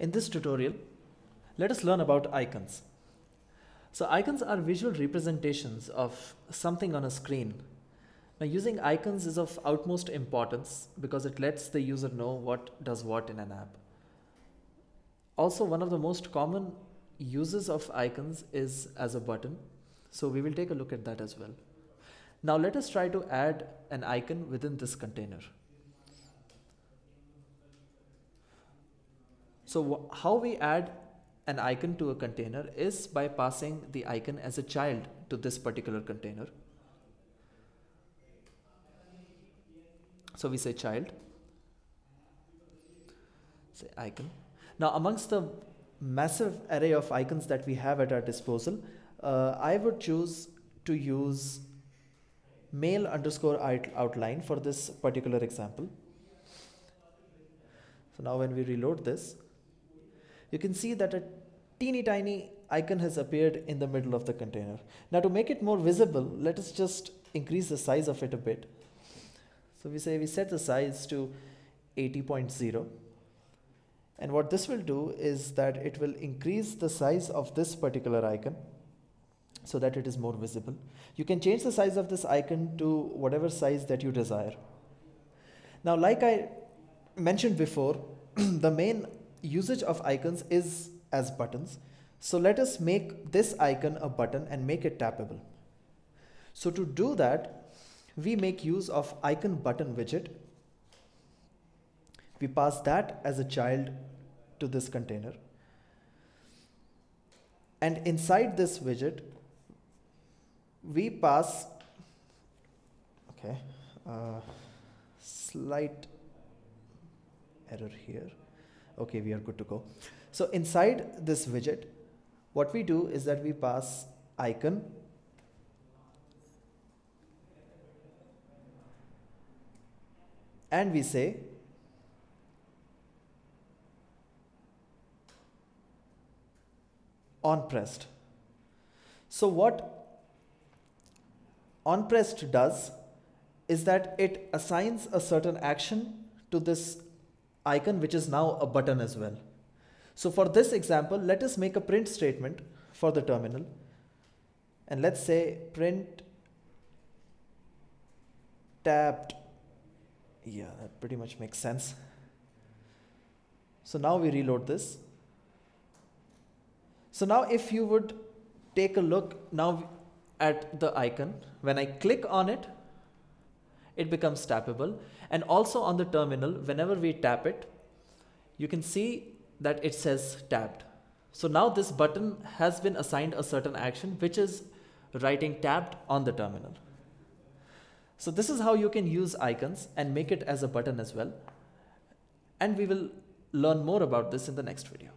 In this tutorial, let us learn about icons. So icons are visual representations of something on a screen. Now using icons is of utmost importance because it lets the user know what does what in an app. Also one of the most common uses of icons is as a button. So we will take a look at that as well. Now let us try to add an icon within this container. So how we add an icon to a container is by passing the icon as a child to this particular container. So we say child, say icon. Now amongst the massive array of icons that we have at our disposal, uh, I would choose to use mail underscore outline for this particular example. So now when we reload this, you can see that a teeny tiny icon has appeared in the middle of the container. Now to make it more visible, let us just increase the size of it a bit. So we say we set the size to 80.0 and what this will do is that it will increase the size of this particular icon so that it is more visible. You can change the size of this icon to whatever size that you desire. Now like I mentioned before, the main usage of icons is as buttons. So let us make this icon a button and make it tappable. So to do that, we make use of icon button widget. We pass that as a child to this container. And inside this widget, we pass, okay, uh, slight error here okay we are good to go. So inside this widget what we do is that we pass icon. And we say on pressed so what on pressed does is that it assigns a certain action to this icon which is now a button as well. So for this example, let us make a print statement for the terminal and let's say print tabbed. Yeah, that pretty much makes sense. So now we reload this. So now if you would take a look now at the icon, when I click on it, it becomes tappable. And also on the terminal, whenever we tap it, you can see that it says tapped. So now this button has been assigned a certain action, which is writing tapped on the terminal. So this is how you can use icons and make it as a button as well. And we will learn more about this in the next video.